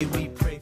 We pray